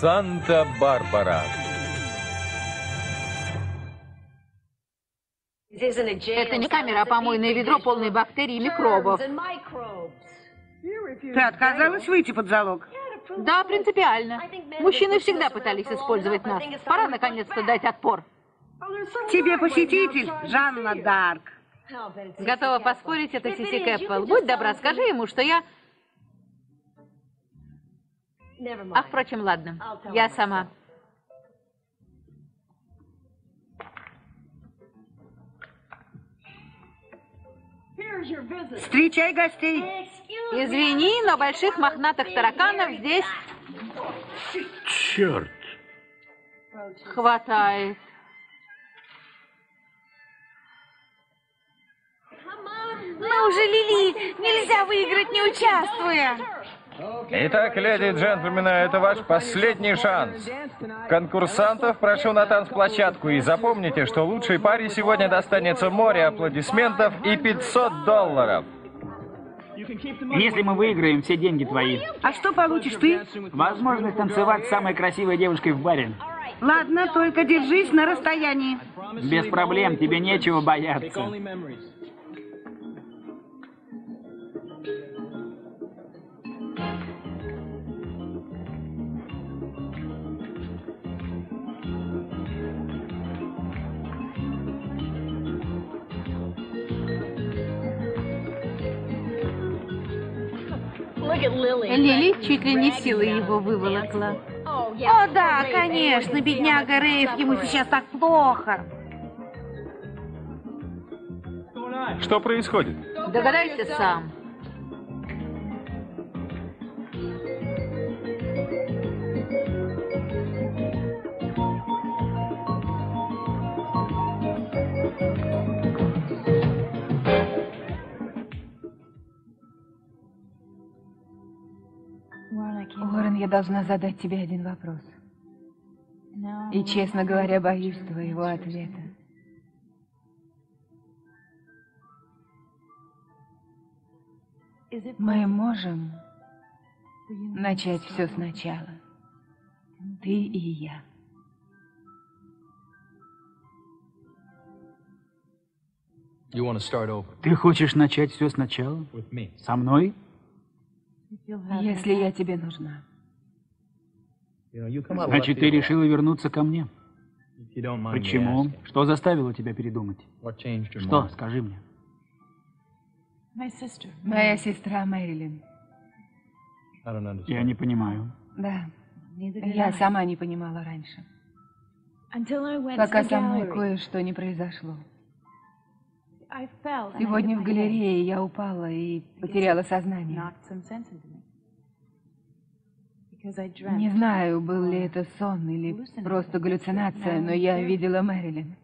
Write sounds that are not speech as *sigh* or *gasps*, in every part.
Санта-Барбара. Это не камера, а помойное ведро, полное бактерий и микробов. Ты отказалась выйти под залог? Да, принципиально. Мужчины всегда пытались использовать нас. Пора наконец-то дать отпор. Тебе посетитель, Жанна Дарк. Готова поспорить, это Сиси Кэппел. Будь добра, скажи ему, что я... А, впрочем, ладно. Я сама. Встречай гостей. Извини, но больших мохнатых тараканов здесь Черт. хватает. Ну уже, Лили, нельзя выиграть, не участвуя. Итак, леди и джентльмены, это ваш последний шанс. Конкурсантов прошу на танцплощадку и запомните, что лучшей паре сегодня достанется море аплодисментов и 500 долларов. Если мы выиграем, все деньги твои. А что получишь ты? Возможность танцевать с самой красивой девушкой в баре. Ладно, только держись на расстоянии. Без проблем, тебе нечего бояться. Лили чуть ли не силой его выволокла. О, да, конечно, бедняга Рейв, ему сейчас так плохо. Что происходит? Догадайся сам. Я должна задать тебе один вопрос. И, честно говоря, боюсь твоего ответа. Мы можем начать все сначала. Ты и я. Ты хочешь начать все сначала? Со мной? Если я тебе нужна. Значит, ты решила вернуться ко мне? Почему? Что заставило тебя передумать? Что? Скажи мне. Моя сестра Мэрилин. Я не понимаю. Да. Я сама не понимала раньше. Пока со мной кое-что не произошло. Сегодня в галерее я упала и потеряла сознание. Не знаю, был ли это сон или просто галлюцинация, но я видела Мэрилин.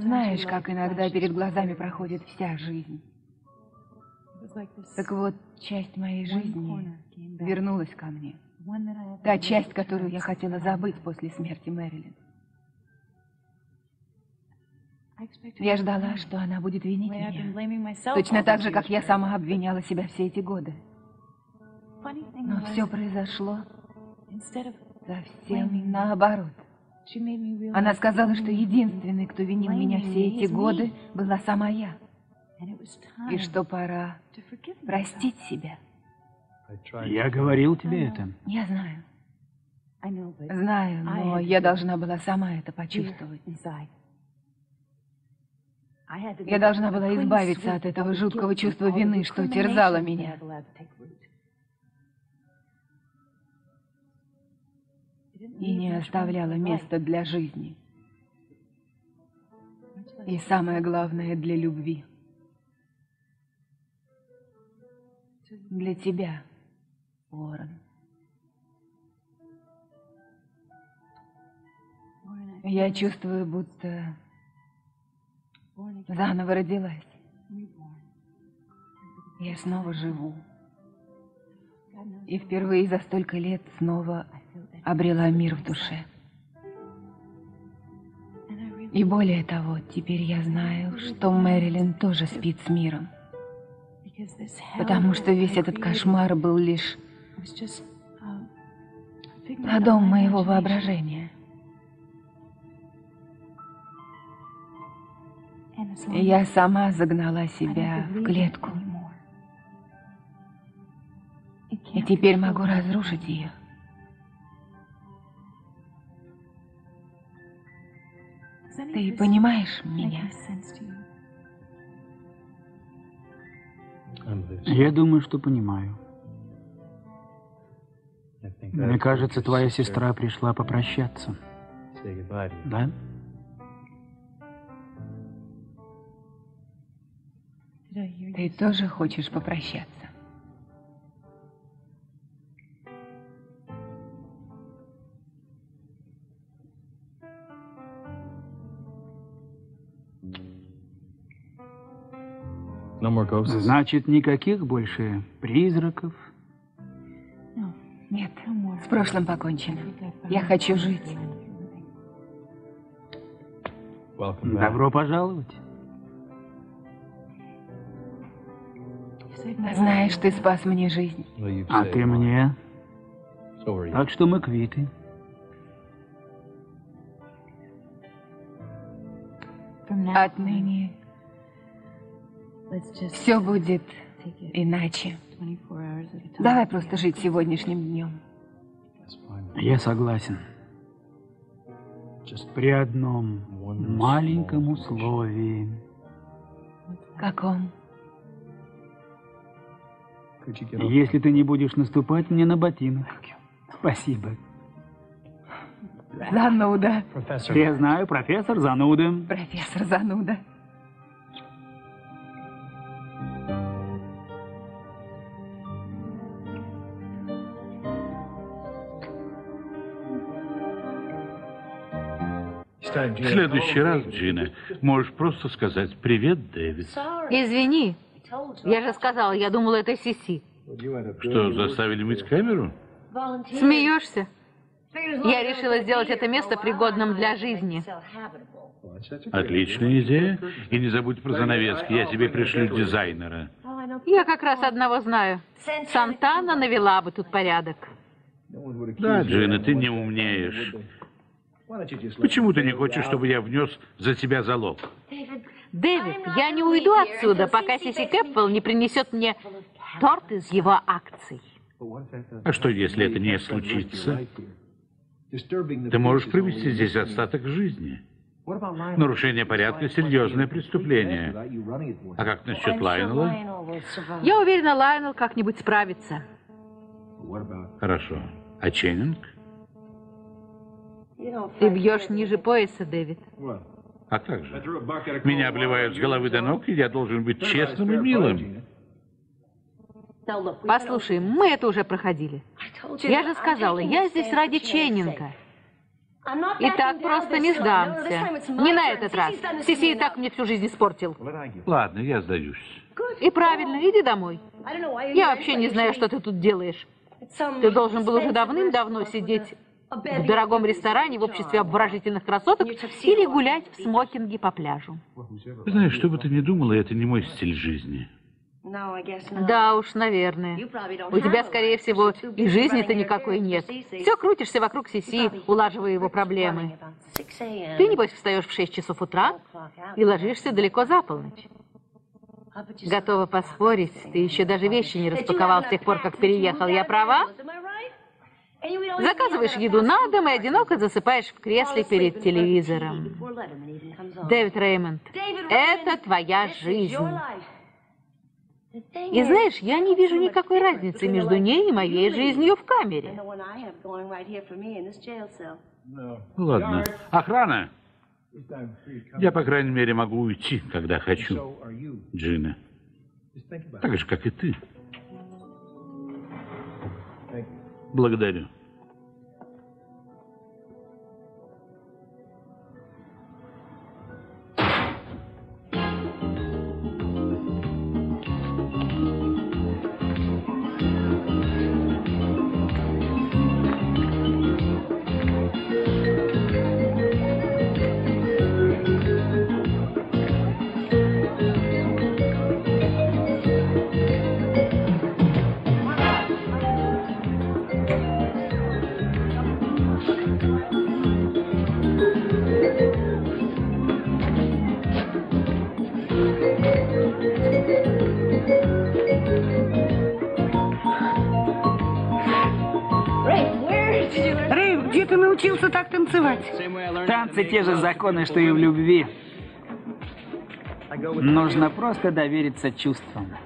Знаешь, как иногда перед глазами проходит вся жизнь. Так вот, часть моей жизни вернулась ко мне. Та часть, которую я хотела забыть после смерти Мэрилин. Я ждала, что она будет винить меня. Точно так же, как я сама обвиняла себя все эти годы. Но все произошло совсем наоборот. Она сказала, что единственной, кто винил меня все эти годы, была сама я. И что пора простить себя. Я говорил тебе это. Я знаю. Знаю, но я должна была сама это почувствовать. Я должна была избавиться от этого жуткого чувства вины, что терзало меня. И не оставляло места для жизни. И самое главное, для любви. Для тебя, Уоррен. Я чувствую, будто заново родилась. Я снова живу. И впервые за столько лет снова обрела мир в душе. И более того, теперь я знаю, что Мэрилин тоже спит с миром. Потому что весь этот кошмар был лишь А дом моего воображения. Я сама загнала себя в клетку. И теперь могу разрушить ее. Ты понимаешь меня? Я думаю, что понимаю. Мне кажется, твоя сестра пришла попрощаться. Да? Ты тоже хочешь попрощаться? Значит, никаких больше призраков? Нет, с прошлым покончено. Я хочу жить. Добро пожаловать. Знаешь, ты спас мне жизнь. А ты мне. Так что мы квиты. Отныне все будет иначе. Давай просто жить сегодняшним днем. Я согласен. При одном маленьком условии. Каком? Если ты не будешь наступать мне на ботинок. Спасибо. Зануда. Я знаю, профессор Зануда. Профессор Зануда. В следующий раз, Джина, можешь просто сказать «Привет, Дэвид». Извини. Я же сказала, я думала, это Сиси. Что, заставили мыть камеру? Смеешься? Я решила сделать это место пригодным для жизни. Отличная идея. И не забудь про занавески, я тебе пришлю дизайнера. Я как раз одного знаю. Сантана навела бы тут порядок. Да, Джина, ты не умнеешь. Почему ты не хочешь, чтобы я внес за тебя залог? Дэвид, я не уйду отсюда, пока Сиси Кэппелл не принесет мне торт из его акций. А что, если это не случится? Ты можешь провести здесь остаток жизни. Нарушение порядка – серьезное преступление. А как насчет Лайнела? Я уверена, Лайнел как-нибудь справится. Хорошо. А Ченнинг? Ты бьешь ниже пояса, Дэвид. А как же? Меня обливают с головы до ног, и я должен быть честным и милым. Послушай, мы это уже проходили. Я же сказала, я здесь ради Ченнинга. И так просто не сдамся. Не на этот раз. Сиси и так мне всю жизнь испортил. Ладно, я сдаюсь. И правильно, иди домой. Я вообще не знаю, что ты тут делаешь. Ты должен был уже давным-давно сидеть в дорогом ресторане в обществе обворожительных красоток или гулять в смокинге по пляжу. Знаешь, что бы ты ни думала, это не мой стиль жизни. Да уж, наверное. У тебя, скорее всего, и жизни-то никакой нет. Все крутишься вокруг Сиси, улаживая его проблемы. Ты, небось, встаешь в 6 часов утра и ложишься далеко за полночь. Готова поспорить, ты еще даже вещи не распаковал с тех пор, как переехал. Я права? Заказываешь еду на дом и одиноко засыпаешь в кресле перед телевизором. Дэвид Реймонд, это твоя жизнь. И знаешь, я не вижу никакой разницы между ней и моей жизнью в камере. Ну ладно. Охрана! Я, по крайней мере, могу уйти, когда хочу, Джина. Так же, как и ты. Благодарю. Танцевать? Танцы те же законы, что и в любви. Нужно просто довериться чувствам.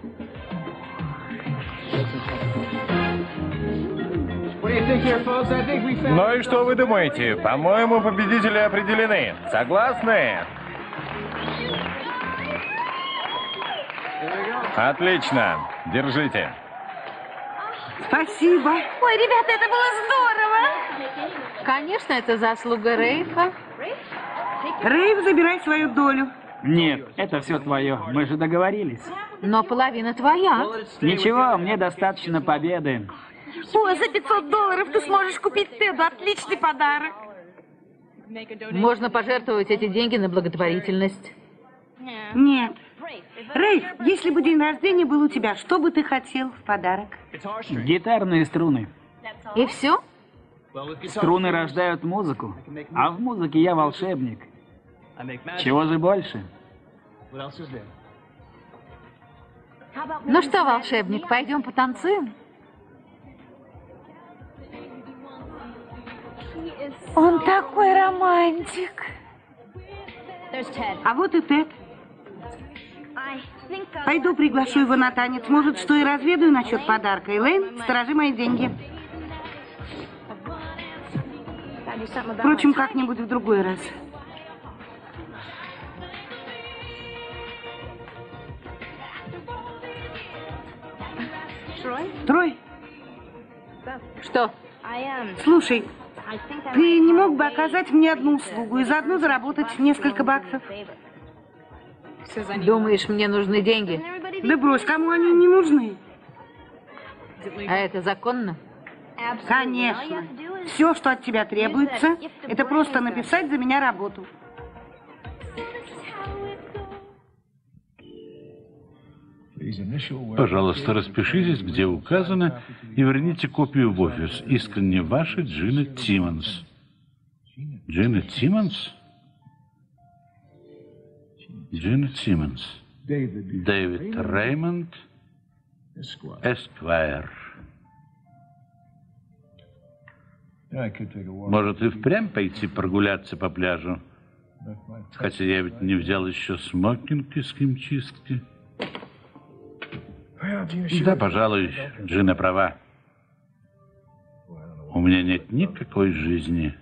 Ну и что вы думаете? По-моему, победители определены. Согласны? Отлично. Держите. Спасибо. Ой, ребята, это было здорово! Конечно, это заслуга Рейфа. Рейв, забирай свою долю. Нет, это все твое. Мы же договорились. Но половина твоя. Ничего, мне достаточно победы. О, за 500 долларов ты сможешь купить Теду отличный подарок. Можно пожертвовать эти деньги на благотворительность. Нет. Рейв, если бы день рождения был у тебя, что бы ты хотел в подарок? Гитарные струны. И все? Струны рождают музыку, а в музыке я волшебник. Чего же больше? Ну что, волшебник, пойдем потанцуем? Он такой романтик. А вот и Тед. Пойду приглашу его на танец. Может, что и разведаю насчет подарка. Элейн, сторожи мои деньги. Впрочем, как-нибудь в другой раз. Трой, Что? слушай, ты не мог бы оказать мне одну услугу и заодно заработать несколько баксов? Думаешь, мне нужны деньги? Да брось, кому они не нужны? А это законно? Конечно. Все, что от тебя требуется, это просто написать за меня работу. Пожалуйста, распишитесь, где указано, и верните копию в офис. Искренне ваша Джина Тиммонс. Джина Тиммонс? Джина Тиммонс. Дэвид Реймонд, Эсквайр. Может, и впрямь пойти прогуляться по пляжу? Хотя я ведь не взял еще смокинг из химчистки. Да, пожалуй, Джина права. У меня нет никакой жизни.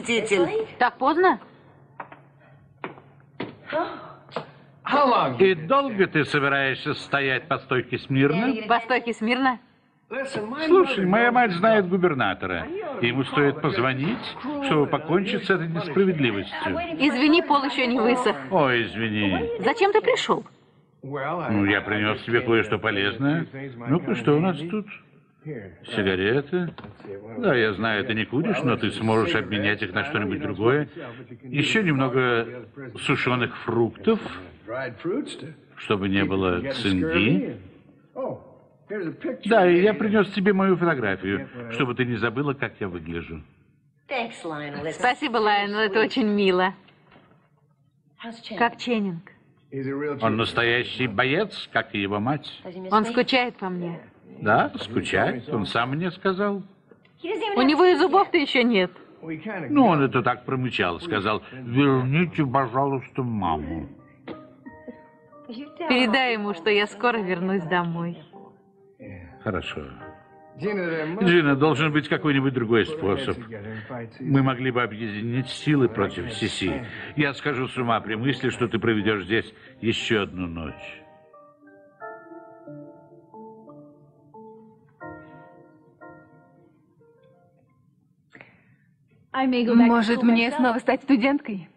Посетитель. Так поздно? И долго ты собираешься стоять по стойке смирно? По стойке смирно? Слушай, моя мать знает губернатора. Ему стоит позвонить, чтобы покончить с этой несправедливостью. Извини, пол еще не высох. Ой, извини. Зачем ты пришел? Ну, я принес тебе кое-что полезное. Ну-ка, что у нас тут? Сигареты? Да, я знаю, ты не куришь, но ты сможешь обменять их на что-нибудь другое. Еще немного сушеных фруктов, чтобы не было цинги. Да, и я принес тебе мою фотографию, чтобы ты не забыла, как я выгляжу. Спасибо, Лайонел, это очень мило. Как Ченнинг? Он настоящий боец, как и его мать. Он скучает по мне. Да, скучает, он сам мне сказал. У него и зубов-то еще нет. Ну, он это так промычал, сказал, верните, пожалуйста, маму. Передай ему, что я скоро вернусь домой. Хорошо. Джина, должен быть какой-нибудь другой способ. Мы могли бы объединить силы против Сиси. Я схожу с ума при мысли, что ты проведешь здесь еще одну ночь. Может, мне снова стать студенткой?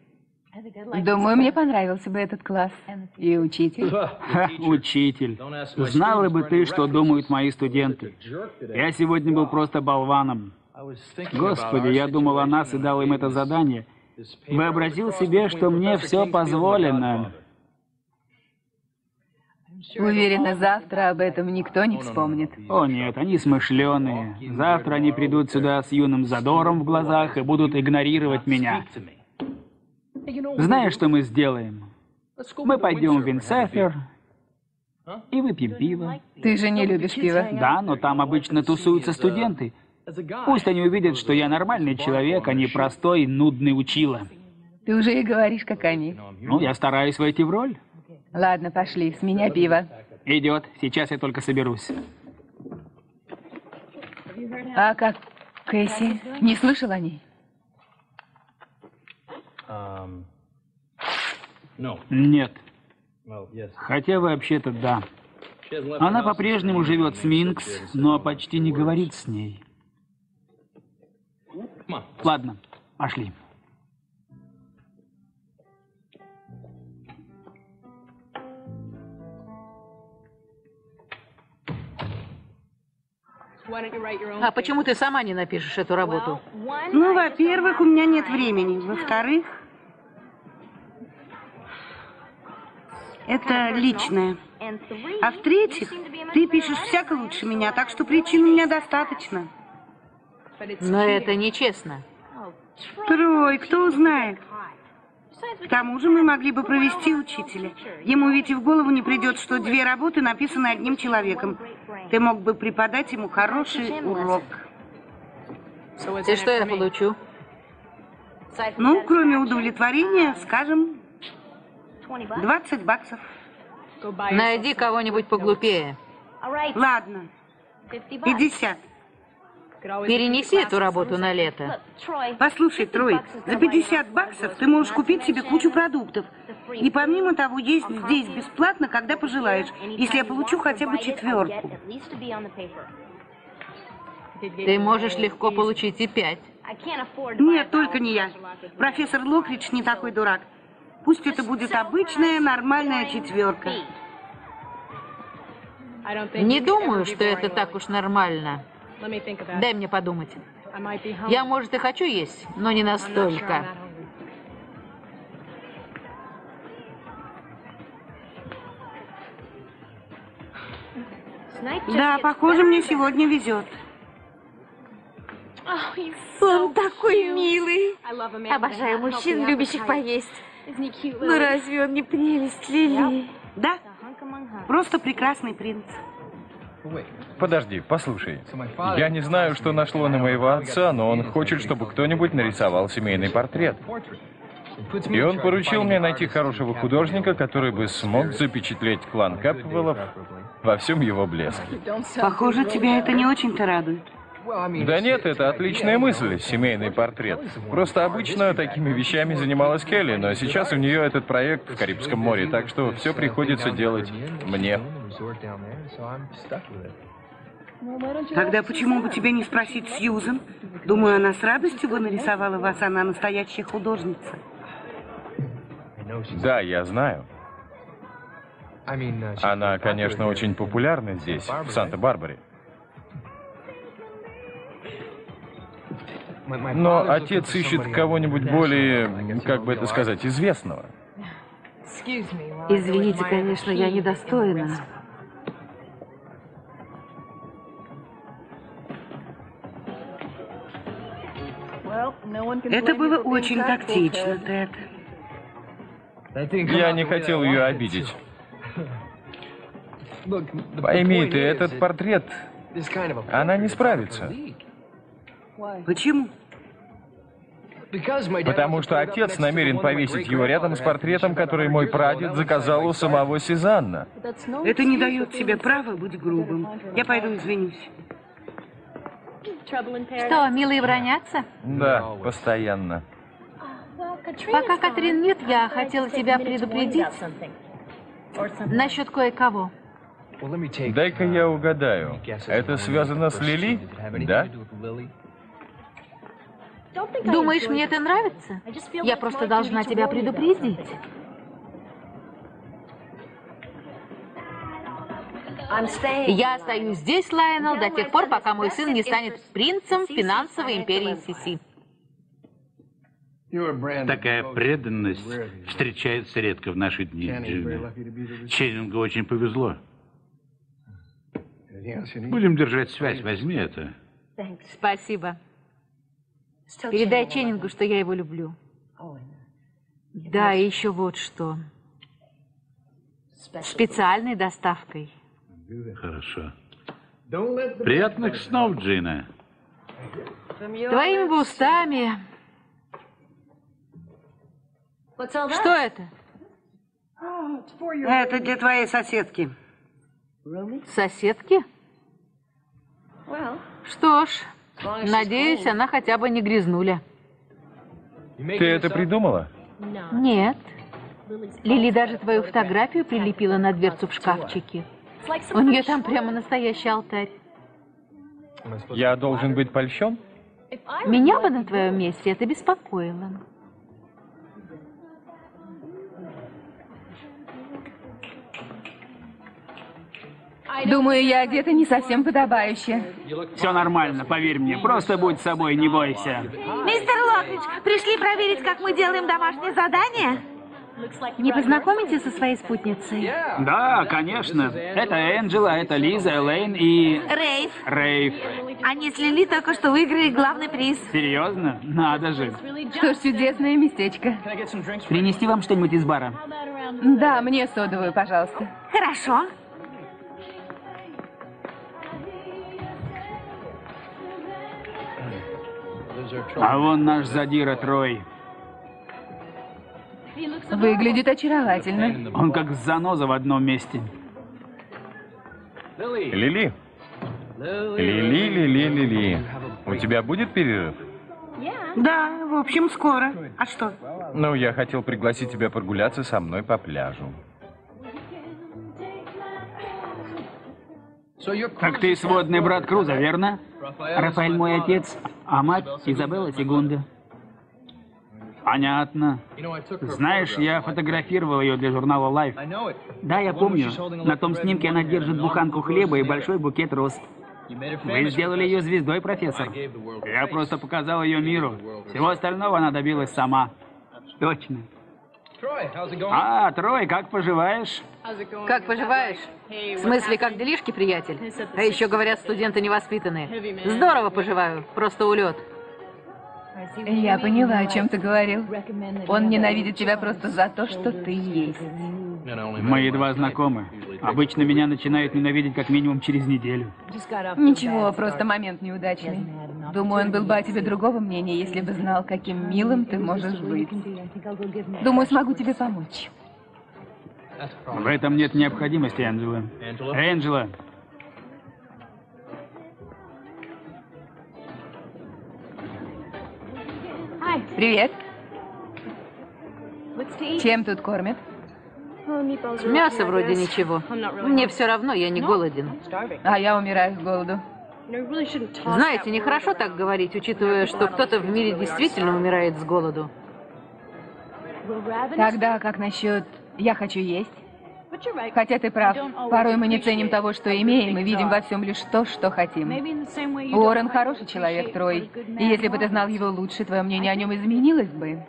Думаю, мне понравился бы этот класс. И учитель. Ха, учитель. Знала бы ты, что думают мои студенты. Я сегодня был просто болваном. Господи, я думал о нас и дал им это задание. Вообразил себе, что мне все позволено. Уверена, завтра об этом никто не вспомнит. О нет, они смышленые. Завтра они придут сюда с юным задором в глазах и будут игнорировать меня. Знаешь, что мы сделаем? Мы пойдем в Винсефер и выпьем пиво. Ты же не любишь пиво. Да, но там обычно тусуются студенты. Пусть они увидят, что я нормальный человек, а не простой, нудный учила. Ты уже и говоришь, как они. Ну, я стараюсь войти в роль. Ладно, пошли, с меня пиво. Идет. Сейчас я только соберусь. А как Кэсси? Не слышал о ней? Нет. Хотя вообще-то да. Она по-прежнему живет с Минкс, но почти не говорит с ней. Ладно, пошли. А почему ты сама не напишешь эту работу? Ну, во-первых, у меня нет времени. Во-вторых, это личное. А в-третьих, ты пишешь всяко лучше меня, так что причин у меня достаточно. Но это нечестно. Трой, кто узнает? К тому же мы могли бы провести учителя. Ему ведь и в голову не придет, что две работы написаны одним человеком. Ты мог бы преподать ему хороший урок. И что я получу? Ну, кроме удовлетворения, скажем, 20 баксов. Найди кого-нибудь поглупее. Ладно, 50. Перенеси эту работу на лето. Послушай, Трой, за 50 баксов ты можешь купить себе кучу продуктов. И помимо того, есть здесь бесплатно, когда пожелаешь, если я получу хотя бы четверку. Ты можешь легко получить и пять. Нет, только не я. Профессор Локридж не такой дурак. Пусть это будет обычная, нормальная четверка. Не думаю, что это так уж нормально. Дай мне подумать. Я, может, и хочу есть, но не настолько. Да, похоже, мне сегодня везет. Он такой милый. Обожаю мужчин, любящих поесть. Ну разве он не прелесть, Лили? Да, просто прекрасный принц. Подожди, послушай. Я не знаю, что нашло на моего отца, но он хочет, чтобы кто-нибудь нарисовал семейный портрет. И он поручил мне найти хорошего художника, который бы смог запечатлеть клан Капвеллов во всем его блеске. Похоже, тебя это не очень-то радует. Да нет, это отличная мысль, семейный портрет. Просто обычно такими вещами занималась Келли, но сейчас у нее этот проект в Карибском море, так что все приходится делать мне. Тогда почему бы тебе не спросить Сьюзен? Думаю, она с радостью бы нарисовала вас, она настоящая художница. Да, я знаю. Она, конечно, очень популярна здесь, в Санта-Барбаре. Но отец ищет кого-нибудь более, как бы это сказать, известного. Извините, конечно, я недостойна. Это было очень тактично, Тед. Я не хотел ее обидеть. *laughs* Пойми ты, этот портрет, она не справится. Почему? Потому что отец намерен повесить его рядом с портретом, который мой прадед заказал у самого Сезанна. Это не дает тебе права быть грубым. Я пойду извинюсь. Что, милые бронятся? Да, постоянно. Пока Катрин нет, я хотела тебя предупредить насчет кое-кого. Дай-ка я угадаю. Это связано с Лили? Да? Думаешь, мне это нравится? Я просто должна тебя предупредить. Я остаюсь здесь, Лайонел, до тех пор, пока мой сын не станет принцем финансовой империи Сиси. Такая преданность встречается редко в наши дни, Джимми. Ченнингу очень повезло. Будем держать связь, возьми это. Спасибо. Передай Ченнингу, что я его люблю. Да, и еще вот что. Специальной доставкой. Хорошо. Приятных снов, Джина. Твоими бы устами. Что это? Это для твоей соседки. Соседки? Что ж, надеюсь, она хотя бы не грязнуля. Ты это придумала? Нет. Лили даже твою фотографию прилепила на дверцу в шкафчике. У нее там прямо настоящий алтарь. Я должен быть польщен? Меня бы на твоем месте это беспокоило. Думаю, я одета не совсем подобающе. Все нормально, поверь мне. Просто будь собой, не бойся. Мистер Локридж, пришли проверить, как мы делаем домашнее задание? Не познакомите со своей спутницей? Да, конечно. Это Энджела, это Лиза, Элейн и... Рейв, Рейв. они с Лили только что выиграли главный приз. Серьезно? Надо же. Что ж, чудесное местечко. Принести вам что-нибудь из бара? Да, мне содовую, пожалуйста. Хорошо. А вон наш задира Трой. Выглядит очаровательно. Он как заноза в одном месте. Лили? Лили, Лили, Лили. У тебя будет перерыв? Да, в общем, скоро. А что? Ну, я хотел пригласить тебя прогуляться со мной по пляжу. Так ты сводный брат Круза, верно? Рафаэль мой отец, а мать Изабелла Сегунда. Понятно. Знаешь, я фотографировал ее для журнала Life. Да, я помню. На том снимке она держит буханку хлеба и большой букет роз. Вы сделали ее звездой, профессор. Я просто показал ее миру. Всего остального она добилась сама. Точно. А, Трой, как поживаешь? Как поживаешь? В смысле, как делишки, приятель? А еще говорят, студенты невоспитанные. Здорово поживаю, просто улет. Я поняла, о чем ты говорил. Он ненавидит тебя просто за то, что ты есть. Мы едва знакомы. Обычно меня начинают ненавидеть как минимум через неделю. Ничего, просто момент неудачный. Думаю, он был бы о тебе другого мнения, если бы знал, каким милым ты можешь быть. Думаю, смогу тебе помочь. В этом нет необходимости, Энджела. Энджела, Привет. Чем тут кормят? Мясо вроде ничего. Мне все равно, я не голоден. А я умираю с голоду. Знаете, нехорошо так говорить, учитывая, что кто-то в мире действительно умирает с голоду. Тогда как насчет «я хочу есть»? Хотя ты прав. Порой мы не ценим того, что имеем, и видим во всем лишь то, что хотим. Уоррен хороший человек, Трой. И если бы ты знал его лучше, твое мнение о нем изменилось бы.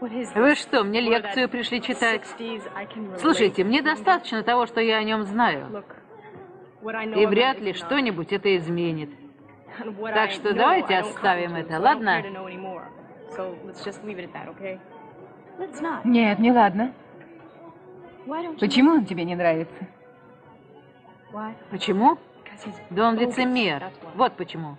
Вы что, мне лекцию пришли читать? Слушайте, мне достаточно того, что я о нем знаю. И вряд ли что-нибудь это изменит. Так что давайте оставим это, ладно? Нет, не ладно. Почему он тебе не нравится? Почему? Да он лицемер. Вот почему.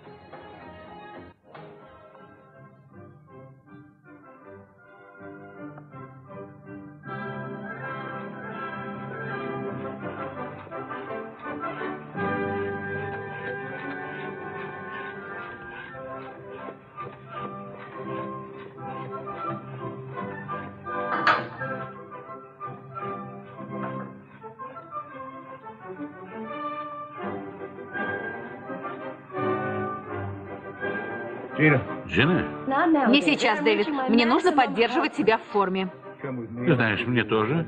Джина, Не сейчас, Дэвид. Мне нужно поддерживать себя в форме. знаешь, мне тоже.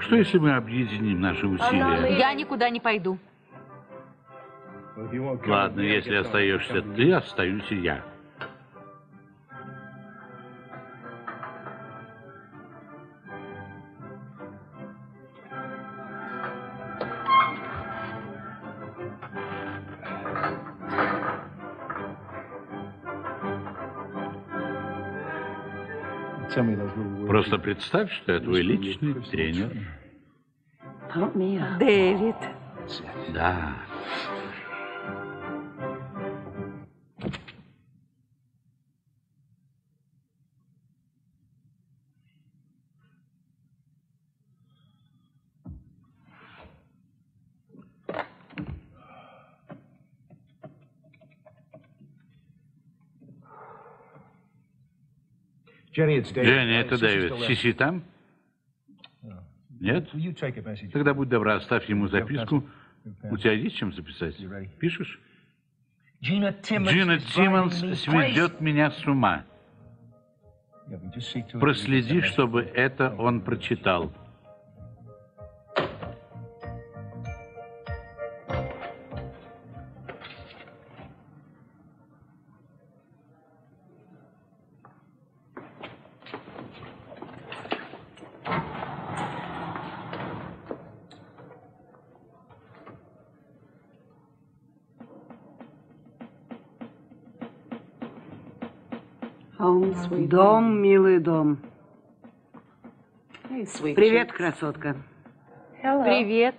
Что если мы объединим наши усилия? Я никуда не пойду. Ладно, если остаешься ты, остаюсь и я. Просто представь, что я твой личный тренер. Дэвид. Да. Дженни, это Дэвид. Сиси там? Нет? Тогда будь добра, оставь ему записку. У тебя есть чем записать? Пишешь? Джина Тиммонс сведет меня с ума. Проследи, чтобы это он прочитал. Дом, милый дом. Привет, красотка. Привет.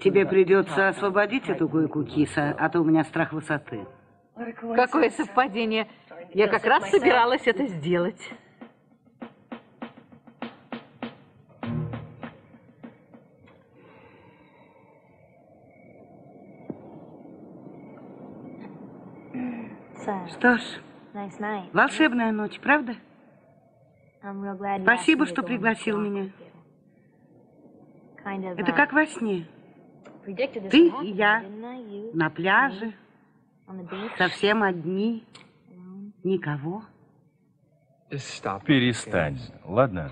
Тебе придется освободить эту койку киса, а то у меня страх высоты. Какое совпадение. Я как раз собиралась это сделать. Что ж, волшебная ночь, правда? Спасибо, что пригласил меня. Это как во сне. Ты и я на пляже, совсем одни, никого. Перестань, ладно?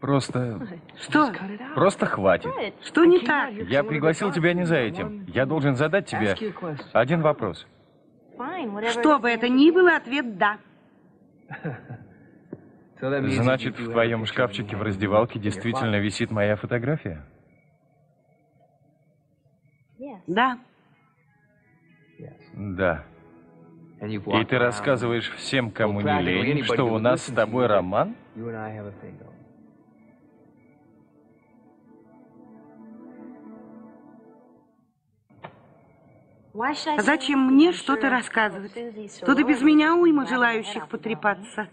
Просто... Что? Просто хватит. Что не так? Я пригласил тебя не за этим. Я должен задать тебе один вопрос. Что бы это ни было, ответ «да». Значит, в твоем шкафчике в раздевалке действительно висит моя фотография? Да. Да. И ты рассказываешь всем, кому не лень, что у нас с тобой роман? Зачем мне что-то рассказывать? Тут и без меня уйма желающих потрепаться.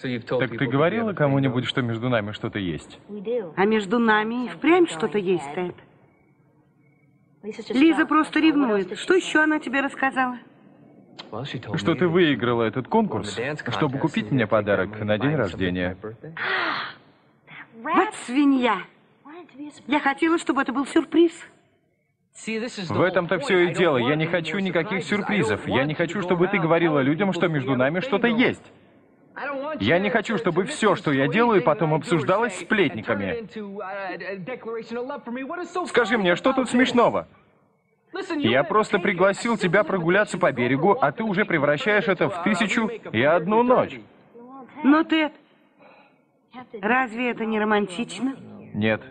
Так ты говорила кому-нибудь, что между нами что-то есть? А между нами и впрямь что-то есть, Тед. Лиза просто ревнует. Что еще она тебе рассказала? Что ты выиграла этот конкурс, чтобы купить мне подарок на день рождения. Вот *gasps* свинья. Я хотела, чтобы это был сюрприз. В этом-то все и дело. Я не хочу никаких сюрпризов. Я не хочу, чтобы ты говорила людям, что между нами что-то есть. Я не хочу, чтобы все, что я делаю, потом обсуждалось сплетниками. Скажи мне, что тут смешного? Я просто пригласил тебя прогуляться по берегу, а ты уже превращаешь это в тысячу и одну ночь. Но, Тед, разве это не романтично? Нет,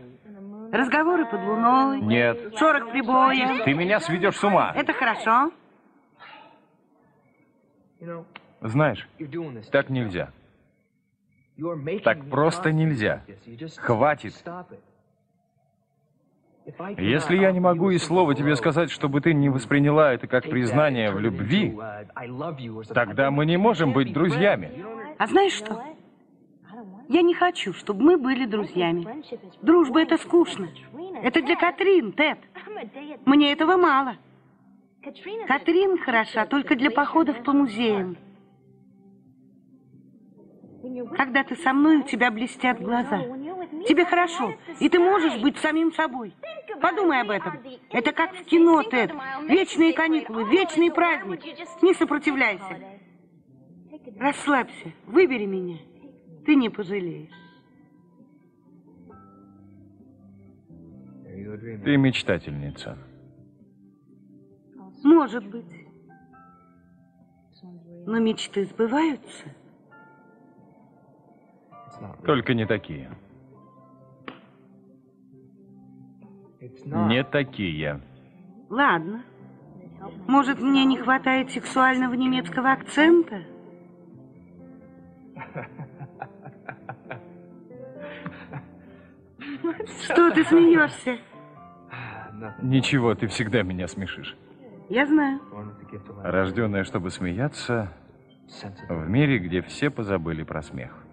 Разговоры под луной, нет. шорох прибоя. Ты меня сведешь с ума. Это хорошо. Знаешь, так нельзя. Так просто нельзя. Хватит. Если я не могу и слова тебе сказать, чтобы ты не восприняла это как признание в любви, тогда мы не можем быть друзьями. А знаешь что? Я не хочу, чтобы мы были друзьями. Дружба — это скучно. Это для Катрин, Тед. Мне этого мало. Катрин хороша только для походов по музеям. Когда ты со мной, у тебя блестят глаза. Тебе хорошо, и ты можешь быть самим собой. Подумай об этом. Это как в кино, Тед. Вечные каникулы, вечный праздник. Не сопротивляйся. Расслабься, выбери меня. Ты не пожалеешь. Ты мечтательница. Может быть. Но мечты сбываются. Только не такие. Не такие. Ладно. Может, мне не хватает сексуального немецкого акцента? *laughs* *laughs* Что ты смеешься? Ничего, ты всегда меня смешишь. Я знаю. Рожденная, чтобы смеяться, в мире, где все позабыли про смех.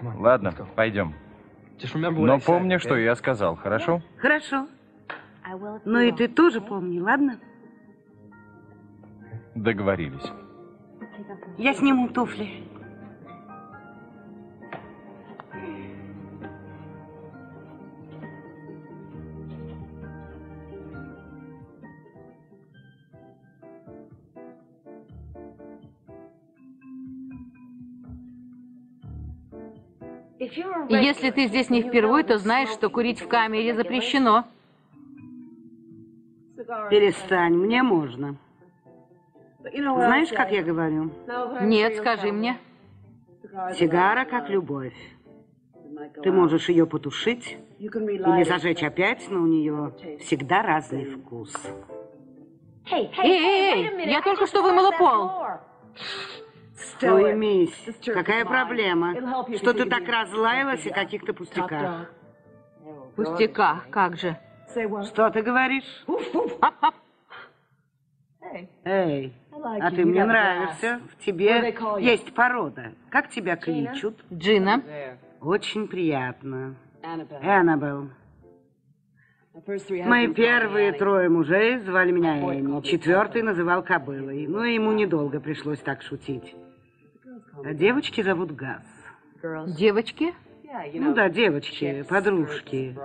Ладно, пойдем. Но помни, что я сказал, хорошо? Хорошо. Но и ты тоже помни, ладно? Договорились. Я сниму туфли. Если ты здесь не впервые, то знаешь, что курить в камере запрещено. Перестань, мне можно. Знаешь, как я говорю? Нет, скажи мне. Сигара как любовь. Ты можешь ее потушить или зажечь опять, но у нее всегда разный вкус. Эй, эй, эй, я только что вымыла пол. Уймись. Какая проблема? Что ты так разлаялась о каких-то пустяках? Пустяка, как же. Что ты говоришь? Эй, а ты мне нравишься. В тебе есть порода. Как тебя кличут? Джина. Очень приятно. Эннабелл. Мои первые трое мужей звали меня Энни. Четвертый называл кобылой. Но ему недолго пришлось так шутить. А девочки зовут Газ. Девочки? Ну да, девочки, подружки,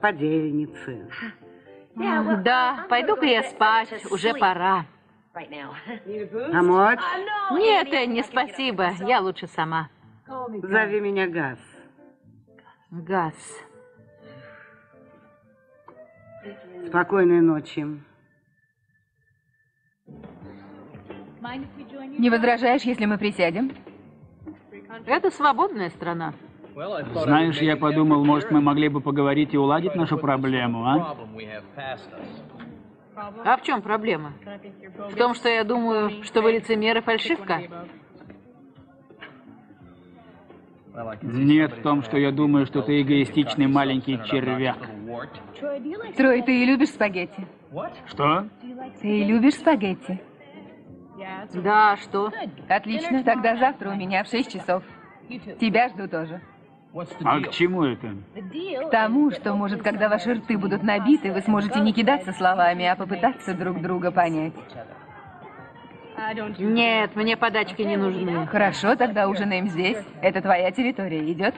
подельницы. Да, пойду-ка я спать, уже пора. Помочь? Нет, Энни, спасибо, я лучше сама. Зови меня Газ. Газ. Спокойной ночи. Не возражаешь, если мы присядем? Это свободная страна. Знаешь, я подумал, может, мы могли бы поговорить и уладить нашу проблему, а? А в чем проблема? В том, что я думаю, что вы лицемер и фальшивка? Нет в том, что я думаю, что ты эгоистичный маленький червяк. Трой, ты любишь спагетти? Что? Ты любишь спагетти? Да, что? Отлично, тогда завтра у меня в 6 часов. Тебя жду тоже. А к чему это? К тому, что, может, когда ваши рты будут набиты, вы сможете не кидаться словами, а попытаться друг друга понять. Нет, мне подачки не нужны. Хорошо, тогда ужинаем здесь. Это твоя территория. Идет?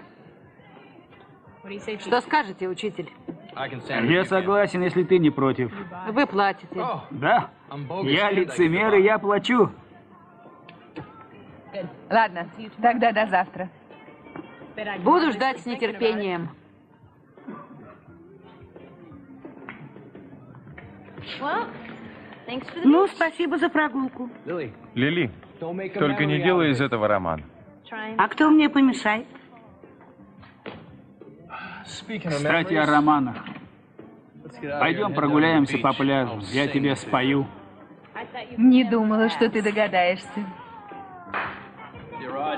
Что скажете, учитель? Я согласен, если ты не против. Вы платите. Да? Я лицемер, и я плачу. Ладно, тогда до завтра. Буду ждать с нетерпением. Ну, спасибо за прогулку. Лили, только не делай из этого роман. А кто мне помешает? Кстати, о романах. Пойдем прогуляемся по пляжу. Я тебе спою. Не думала, что ты догадаешься.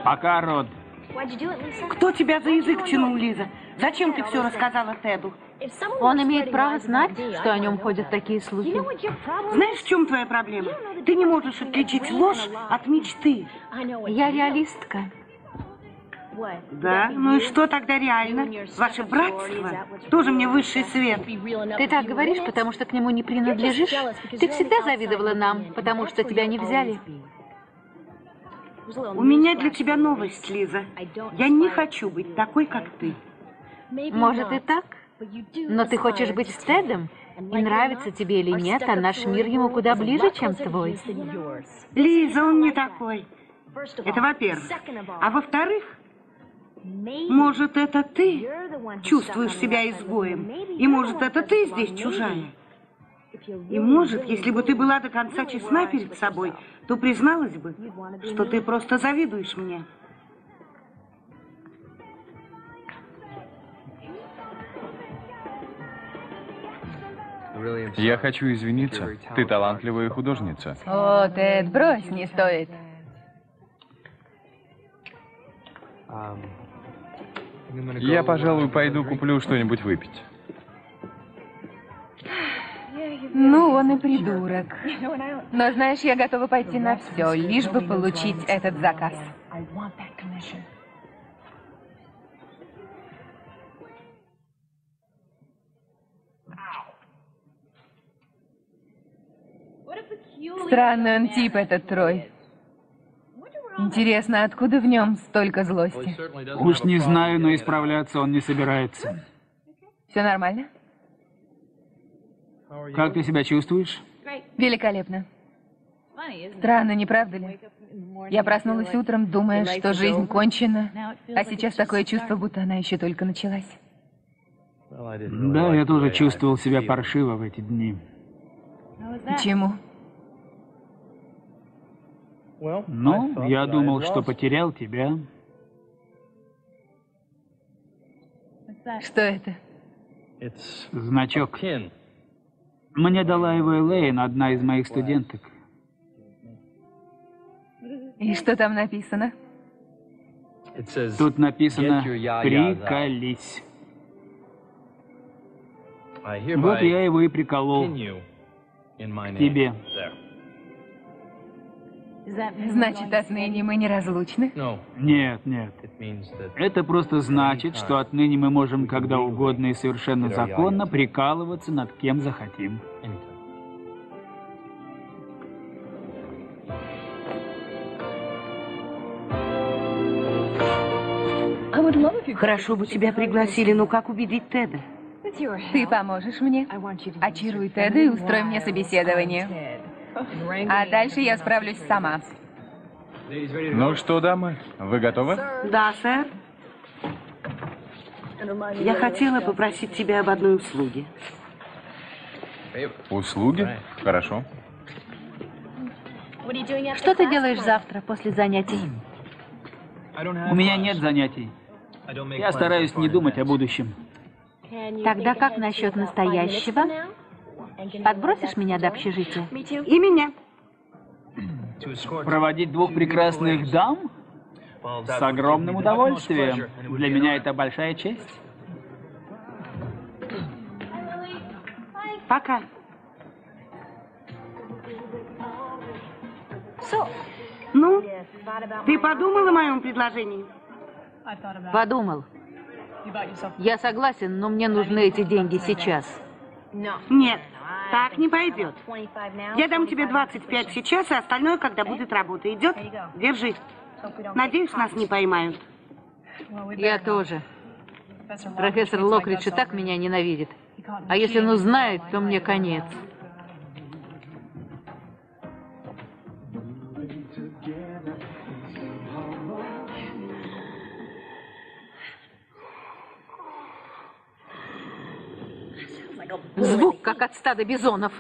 Пока, Род. Кто тебя за язык тянул, Лиза? Зачем ты все рассказала Теду? Он имеет право знать, что о нем ходят такие слухи. Знаешь, в чем твоя проблема? Ты не можешь отличить ложь от мечты. Я реалистка. Да? Ну и что тогда реально? Ваше братство? Тоже мне высший свет. Ты так говоришь, потому что к нему не принадлежишь? Ты всегда завидовала нам, потому что тебя не взяли. У меня для тебя новость, Лиза. Я не хочу быть такой, как ты. Может и так, но ты хочешь быть с Тедом? И нравится тебе или нет, а наш мир ему куда ближе, чем твой. Лиза, он не такой. Это во-первых. А во-вторых, Может, это ты чувствуешь себя изгоем? И может, это ты здесь чужая? И может, если бы ты была до конца честна перед собой, то призналась бы, что ты просто завидуешь мне. Я хочу извиниться. Ты талантливая художница. О, Тед, брось, не стоит. Я, пожалуй, пойду куплю что-нибудь выпить. Ну, он и придурок. Но знаешь, я готова пойти на все, лишь бы получить этот заказ. Странный он тип, этот Трой. Интересно, откуда в нем столько злости? Уж не знаю, но исправляться он не собирается. Все нормально? Как ты себя чувствуешь? Великолепно. Странно, не правда ли? Я проснулась утром, думая, что жизнь кончена, а сейчас такое чувство, будто она еще только началась. Да, я тоже чувствовал себя паршиво в эти дни. Чему? Ну, я думал, что потерял тебя. Что это? Значок. Мне дала его Элейн, одна из моих студенток. И что там написано? Тут написано «Приколись». Вот я его и приколол к тебе. Значит, отныне мы неразлучны? Нет, нет. Это просто значит, что отныне мы можем когда угодно и совершенно законно прикалываться над кем захотим. Хорошо бы тебя пригласили, но как убедить Теда? Ты поможешь мне? Очаруй Теда и устрой мне собеседование. А дальше я справлюсь сама. Ну что, дамы, вы готовы? Да, сэр. Я хотела попросить тебя об одной услуге. Услуги? Хорошо. Что ты делаешь завтра после занятий? У меня нет занятий. Я стараюсь не думать о будущем. Тогда как насчет настоящего? Подбросишь меня до общежития? И меня. Проводить двух прекрасных дам? С огромным удовольствием. Для меня это большая честь. Пока. Ну, ты подумал о моем предложении? Подумал. Я согласен, но мне нужны эти деньги сейчас. Нет, так не пойдет. Я дам тебе 25 сейчас, а остальное, когда будет работа. Идет? Держи. Надеюсь, нас не поймают. Я тоже. Профессор Локридж и так меня ненавидит. А если он узнает, то мне конец. Звук, как от стада бизонов.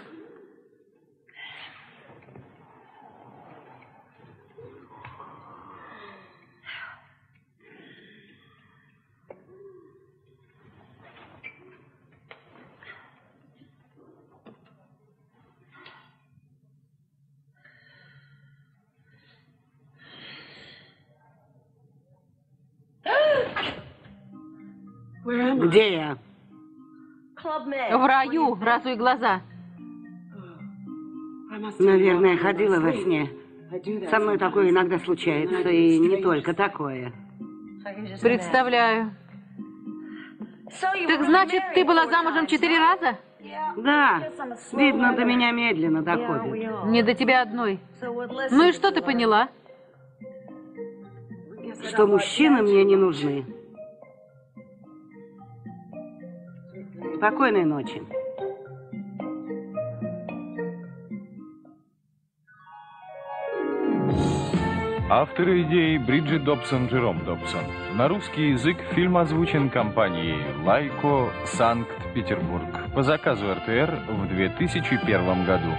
Где я? В раю, разуй глаза. Наверное, ходила во сне. Со мной такое иногда случается, и не только такое. Представляю. Так значит, ты была замужем четыре раза? Да, видно, до меня медленно доходит. Не до тебя одной. Ну и что ты поняла? Что мужчины мне не нужны. Спокойной ночи. Авторы идеи Бриджит Добсон, Джером Добсон. На русский язык фильм озвучен компанией «Лайко», Санкт-Петербург по заказу РТР в 2001 году.